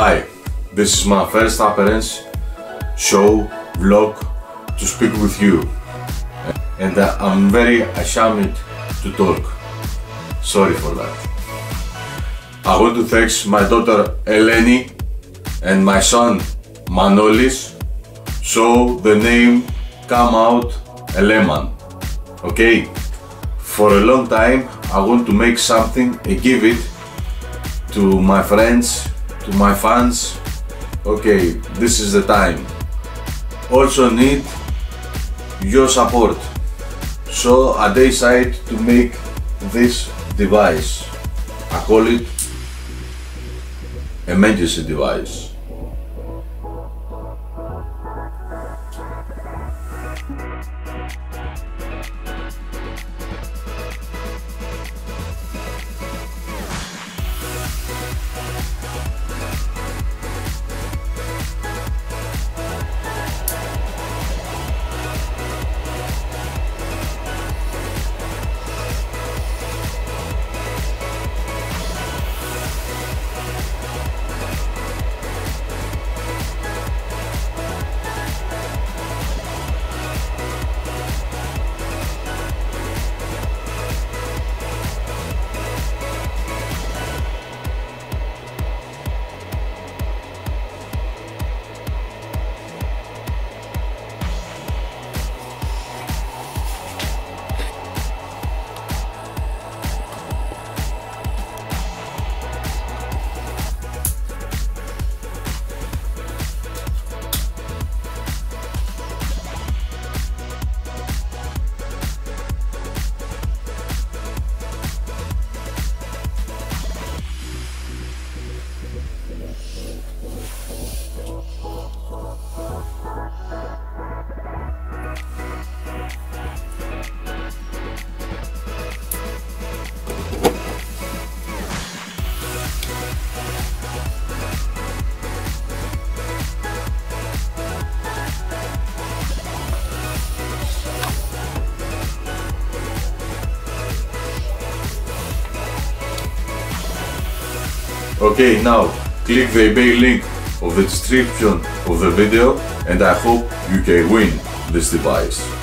Hi, this is my first appearance, show, vlog to speak with you. And uh, I'm very ashamed to talk. Sorry for that. I want to thank my daughter Eleni and my son Manolis so the name come out Eleman. Okay? For a long time I want to make something and give it to my friends, to my fans. Okay, this is the time. Also need your support. So I decided to make this device. I call it emergency device. Okay, now click the eBay link of the description of the video and I hope you can win this device.